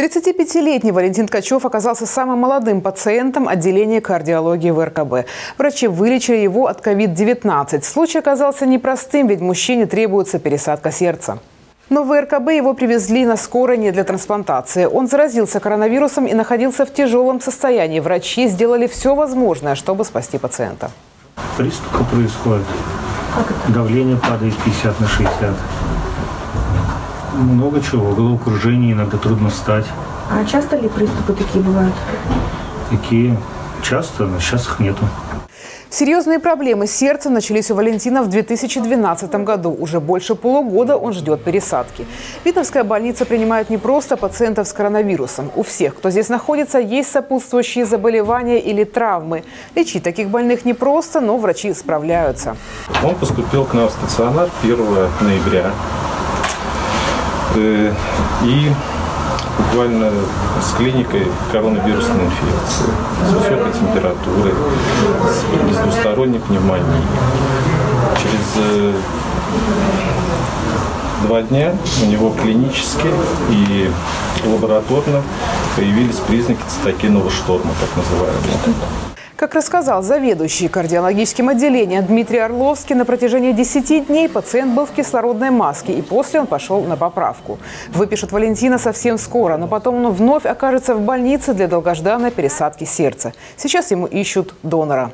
35-летний Валентин Ткачев оказался самым молодым пациентом отделения кардиологии в РКБ. Врачи вылечили его от COVID-19. Случай оказался непростым, ведь мужчине требуется пересадка сердца. Но в РКБ его привезли на скорой не для трансплантации. Он заразился коронавирусом и находился в тяжелом состоянии. Врачи сделали все возможное, чтобы спасти пациента. Приступы происходит. Давление падает 50 на 60 много чего. Головокружение, иногда трудно встать. А часто ли приступы такие бывают? Такие часто, но сейчас их нету. Серьезные проблемы с сердцем начались у Валентина в 2012 году. Уже больше полугода он ждет пересадки. Витовская больница принимает не просто пациентов с коронавирусом. У всех, кто здесь находится, есть сопутствующие заболевания или травмы. Лечить таких больных непросто, но врачи справляются. Он поступил к нам в стационар 1 ноября. Э, и буквально с клиникой коронавирусной инфекции, с высокой температурой, с двусторонней пневмонией. Через э, два дня у него клинически и лабораторно появились признаки цитокинового шторма, так называемого. Как рассказал заведующий кардиологическим отделением Дмитрий Орловский, на протяжении 10 дней пациент был в кислородной маске, и после он пошел на поправку. Выпишут Валентина совсем скоро, но потом он вновь окажется в больнице для долгожданной пересадки сердца. Сейчас ему ищут донора.